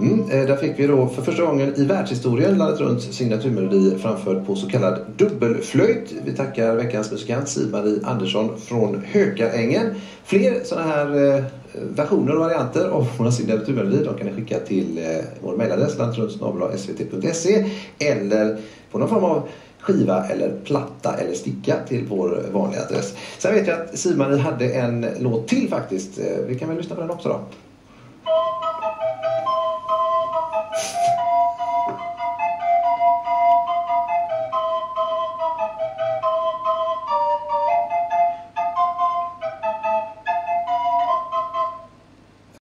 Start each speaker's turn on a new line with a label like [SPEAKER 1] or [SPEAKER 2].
[SPEAKER 1] Mm, eh, där fick vi då för första gången i världshistorien landet runt signaturmelodi framförd på så kallad dubbelflöjt. Vi tackar veckans musikant Siv-Marie Andersson från Hökarängen. Fler sådana här eh, versioner och varianter av våra signaturmelodi de kan ni skicka till eh, vår mejladress lantrunt.svt.se eller på någon form av skiva eller platta eller sticka till vår vanliga adress. Sen vet jag att Siv-Marie hade en låt till faktiskt. Vi kan väl lyssna på den också då.